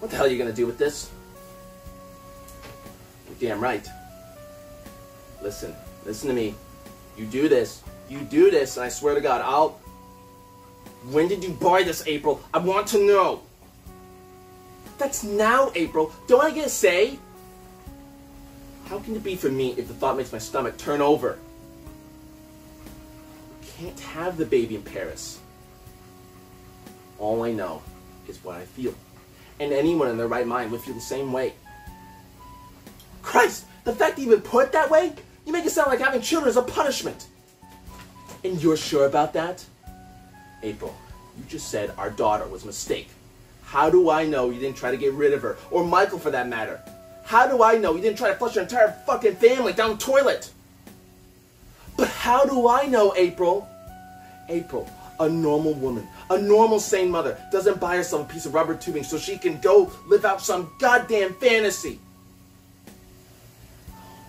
What the hell are you gonna do with this? You're damn right. Listen, listen to me. You do this. You do this, and I swear to God, I'll. When did you buy this, April? I want to know. That's now, April. Don't I get a say? How can it be for me if the thought makes my stomach turn over? can't have the baby in Paris. All I know is what I feel. And anyone in their right mind would feel the same way. Christ, the fact that you even put it that way, you make it sound like having children is a punishment. And you're sure about that? April, you just said our daughter was a mistake. How do I know you didn't try to get rid of her? Or Michael for that matter? How do I know you didn't try to flush your entire fucking family down the toilet? But how do I know, April? April, a normal woman, a normal sane mother, doesn't buy herself a piece of rubber tubing so she can go live out some goddamn fantasy.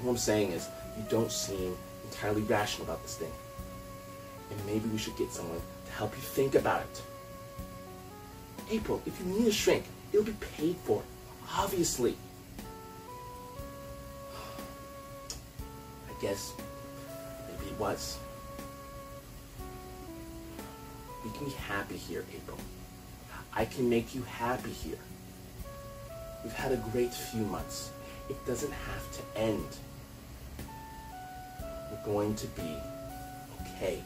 What I'm saying is, you don't seem entirely rational about this thing. And maybe we should get someone to help you think about it. April, if you need a shrink, it'll be paid for, obviously. I guess maybe it was. Can be happy here, April. I can make you happy here. We've had a great few months. It doesn't have to end. We're going to be okay.